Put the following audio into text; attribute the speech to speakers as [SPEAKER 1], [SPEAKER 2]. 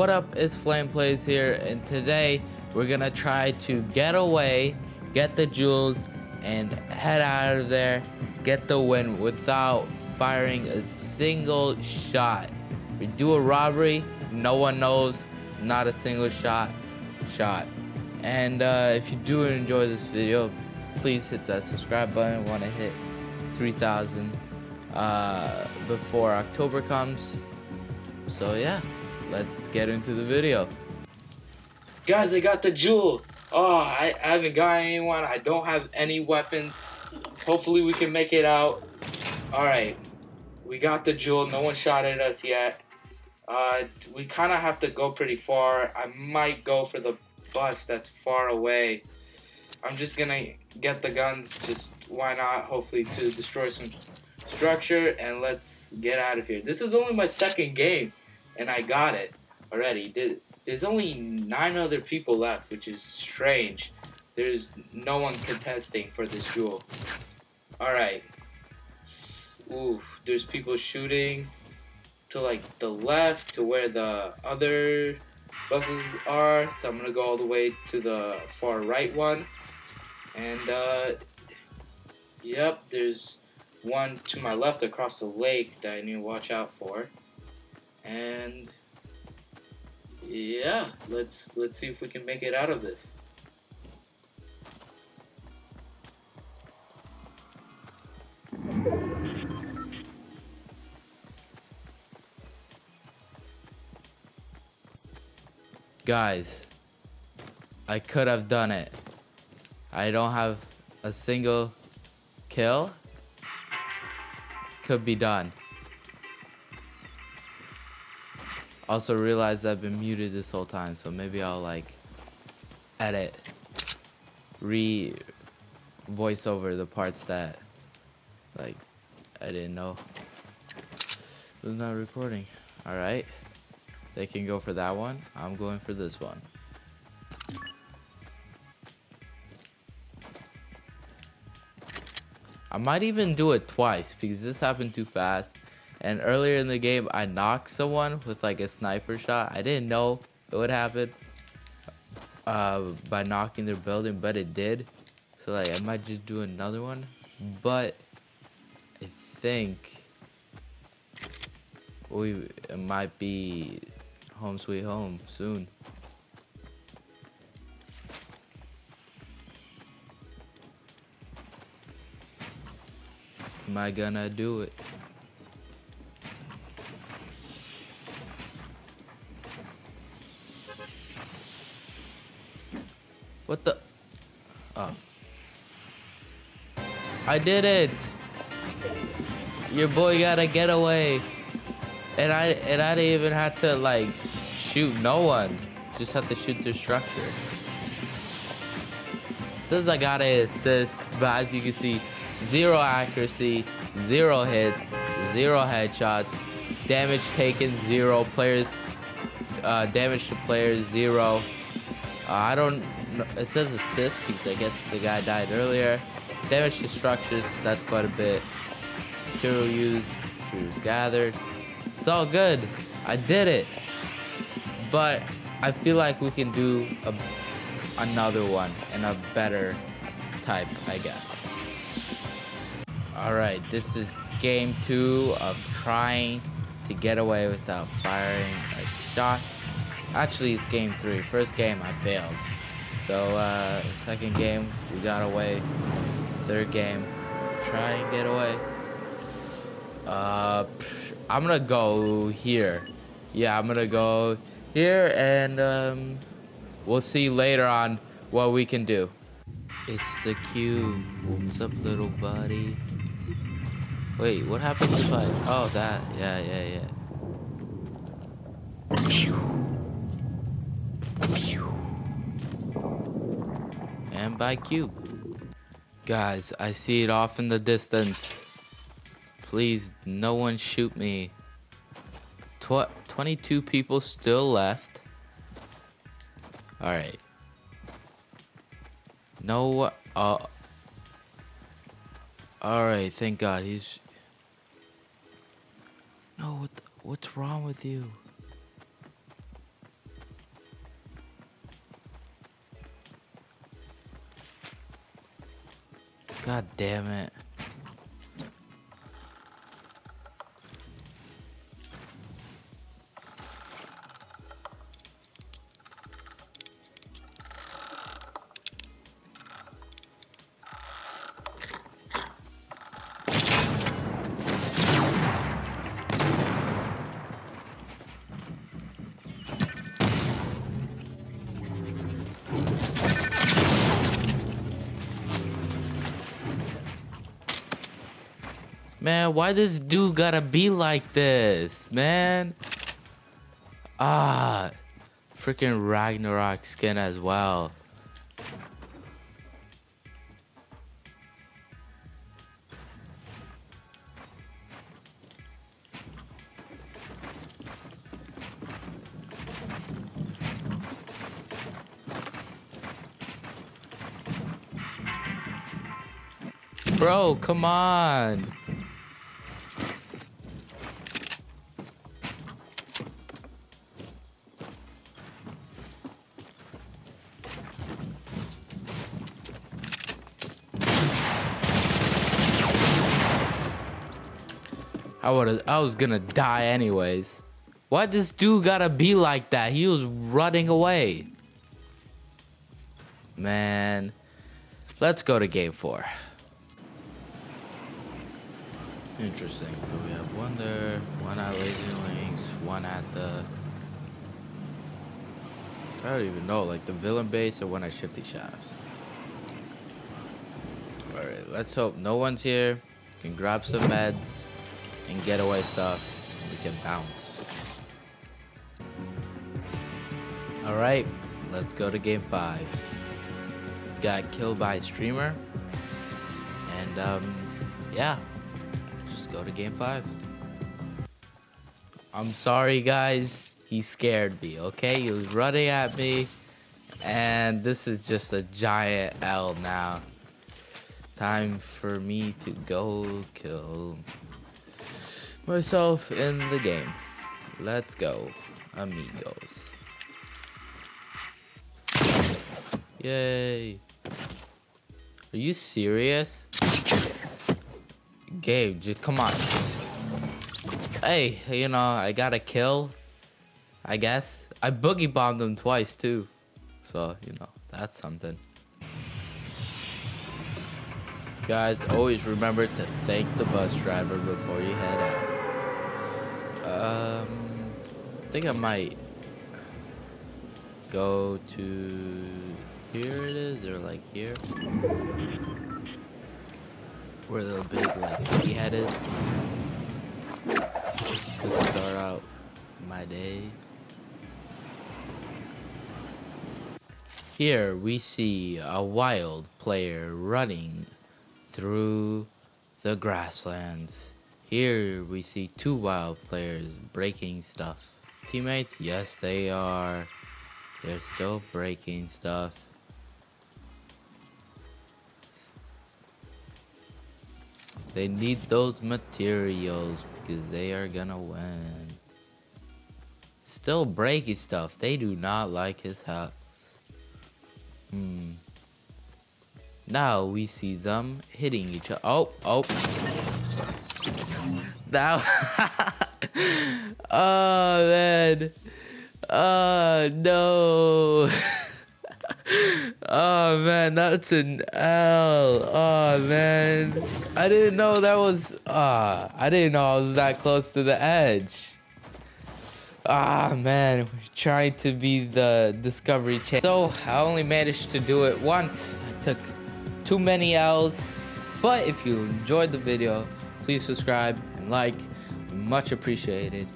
[SPEAKER 1] What up, it's Flame Plays here, and today we're gonna try to get away, get the jewels, and head out of there, get the win without firing a single shot. We do a robbery, no one knows, not a single shot, shot. And uh, if you do enjoy this video, please hit that subscribe button. Want to hit 3,000 uh, before October comes. So yeah, let's get into the video. Guys, I got the jewel. Oh, I, I haven't got anyone. I don't have any weapons. Hopefully we can make it out. Alright, we got the jewel. No one shot at us yet. Uh, we kind of have to go pretty far. I might go for the bus that's far away. I'm just gonna get the guns, just why not, hopefully to destroy some structure, and let's get out of here. This is only my second game, and I got it already. There's only nine other people left, which is strange. There's no one contesting for this jewel. Alright. Ooh, there's people shooting to like the left to where the other buses are. So I'm gonna go all the way to the far right one. And uh, yep, there's one to my left across the lake that I need to watch out for. And yeah, let's let's see if we can make it out of this. Guys, I could have done it. I don't have a single kill. Could be done. Also realized I've been muted this whole time, so maybe I'll like edit, re voice over the parts that like I didn't know was not recording. Alright. They can go for that one. I'm going for this one. I might even do it twice because this happened too fast. And earlier in the game, I knocked someone with like a sniper shot. I didn't know it would happen uh, by knocking their building, but it did. So like, I might just do another one. But I think we might be home sweet home soon. Am I gonna do it? What the? Oh. I did it! Your boy got a getaway. And I and I didn't even have to like shoot no one. Just have to shoot the structure. It says I got an assist, but as you can see, zero accuracy, zero hits, zero headshots, damage taken, zero players, uh, damage to players, zero. Uh, I don't, it says assist because I guess the guy died earlier. Damage to structures, that's quite a bit. Material used, materials gathered. It's all good. I did it. But I feel like we can do a, another one and a better type, I guess. Alright, this is game two of trying to get away without firing a shot. Actually, it's game three. First game, I failed. So, uh, second game, we got away. Third game, try and get away. Uh, I'm gonna go here. Yeah, I'm gonna go here and um, we'll see later on what we can do. It's the cube. What's up, little buddy? Wait, what happens if I... Oh, that. Yeah, yeah, yeah. And by cube. Guys, I see it off in the distance. Please, no one shoot me. Tw 22 people still left. Alright. No, uh... Alright, thank God, he's... No, what the, what's wrong with you? God damn it. Why this dude gotta be like this, man? Ah, freaking Ragnarok skin as well. Bro, come on. I would I was gonna die anyways. Why this dude gotta be like that? He was running away. Man. Let's go to game four. Interesting. So we have one there, one at Lazy Links, one at the I don't even know, like the villain base or one at Shifty Shafts. Alright, let's hope no one's here. Can grab some meds and get away stuff. We can bounce. Alright, let's go to game five. Got killed by a streamer. And um yeah. Just go to game five. I'm sorry guys. He scared me, okay? He was running at me. And this is just a giant L now. Time for me to go kill myself in the game. Let's go, amigos. Yay. Are you serious? Gabe, just come on. Hey, you know, I got a kill. I guess. I boogie bombed them twice too. So, you know, that's something. Guys, always remember to thank the bus driver before you head out. Um, I think I might go to here it is, or like here, where the big like key head is, to start out my day. Here we see a wild player running through the grasslands. Here we see two wild players breaking stuff. Teammates? Yes, they are. They're still breaking stuff. They need those materials because they are gonna win. Still breaking stuff. They do not like his house. Hmm. Now we see them hitting each other. Oh, oh. That. oh man. Oh no. oh man, that's an L. Oh man. I didn't know that was uh, I didn't know I was that close to the edge. Ah man, trying to be the discovery champ. So I only managed to do it once. I took too many L's. But if you enjoyed the video, please subscribe and like. Much appreciated.